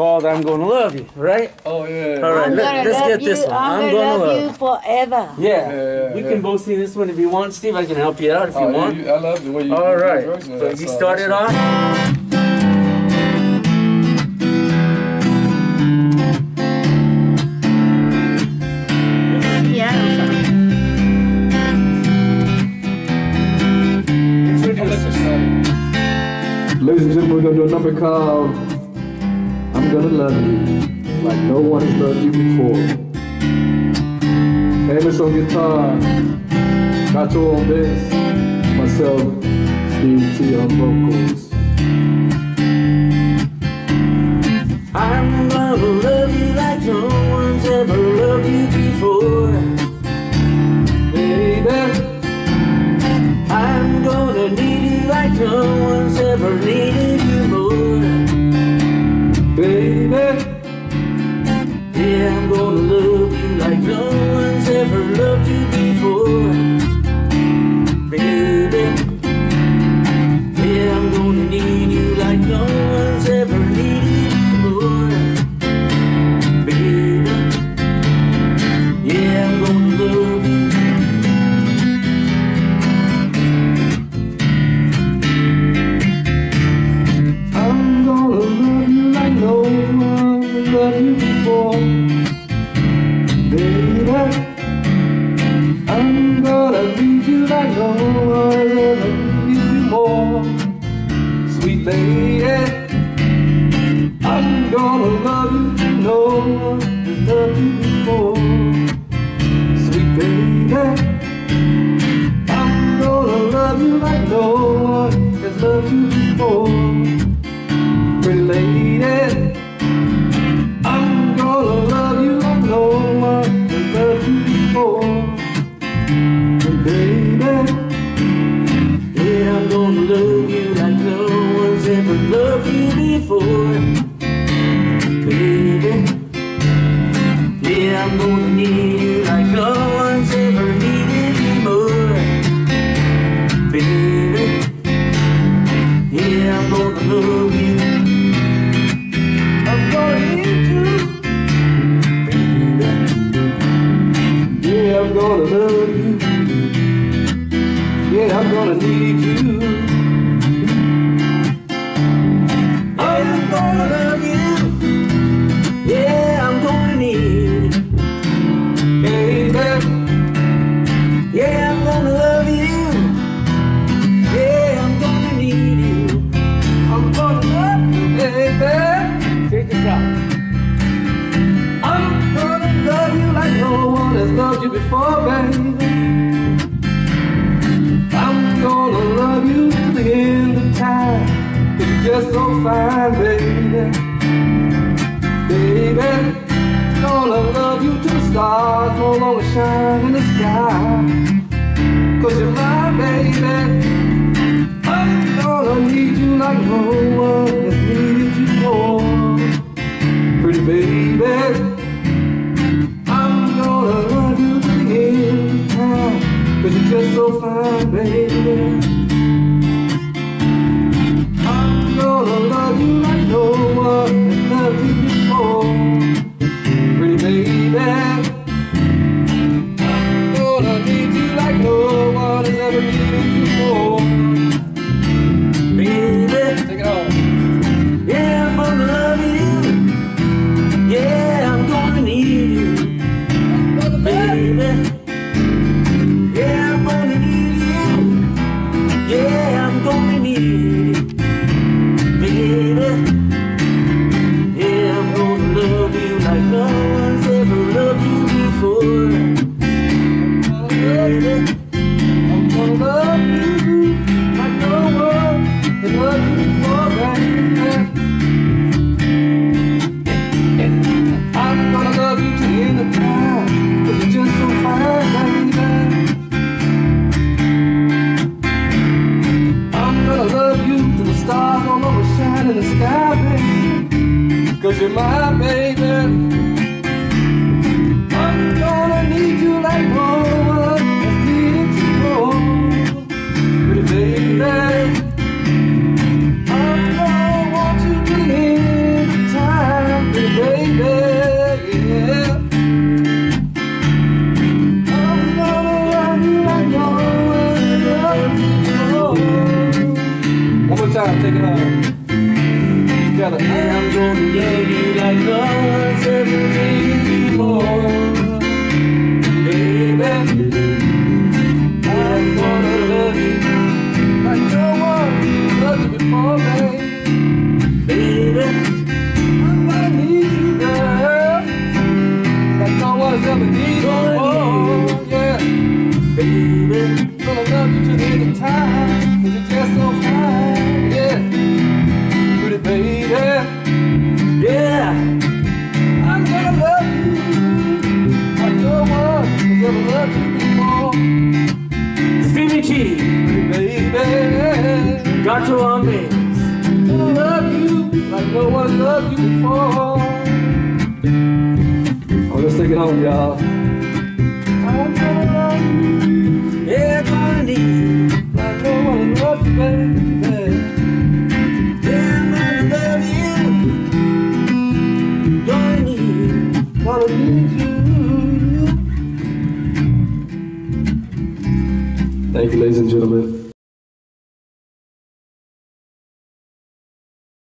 called "I'm Gonna Love You," right? Oh yeah. All right, I'm let, gonna us love get you. this one. I'm, gonna, love, you forever. Yeah, Yeah, we yeah. can both sing this one if you want, Steve. I can help you out if you Oh, yeah, want. you- I love the way you. All you do right. version So you song. started That's- off. This is piano. Introduce. Ladies and gentlemen, we're gonna do a number called I'm Gonna Love You Like No One Has Loved You Before. Amos on guitar, Gato on bass, myself, Steve T on vocals. I'm gonna love you like no one's ever loved you before. I'm gonna love you like no one's ever loved you before. Baby, yeah, I'm gonna need you like no Gonna need you like no one ever needed you more. Sweet lady, before. Baby, yeah, I'm gonna need you like no one's ever needed you more. Baby, yeah, I'm gonna love you. I'm gonna need you. Baby, yeah, I'm gonna love you. Yeah, I'm gonna need you. Before, baby. I'm gonna love you to the end of time. You're just so fine, baby. Baby, gonna love you till the stars no longer shine in the sky. Baby, you're my baby one's ever got to our man. Gonna love you like no one loved you before. Oh, let's take it home, y'all. I'm gonna love you Yeah, gonna need you. like no one loved you, baby. Yeah, I'm gonna love you. Gonna need you. Gonna need you. Thank you, ladies and gentlemen.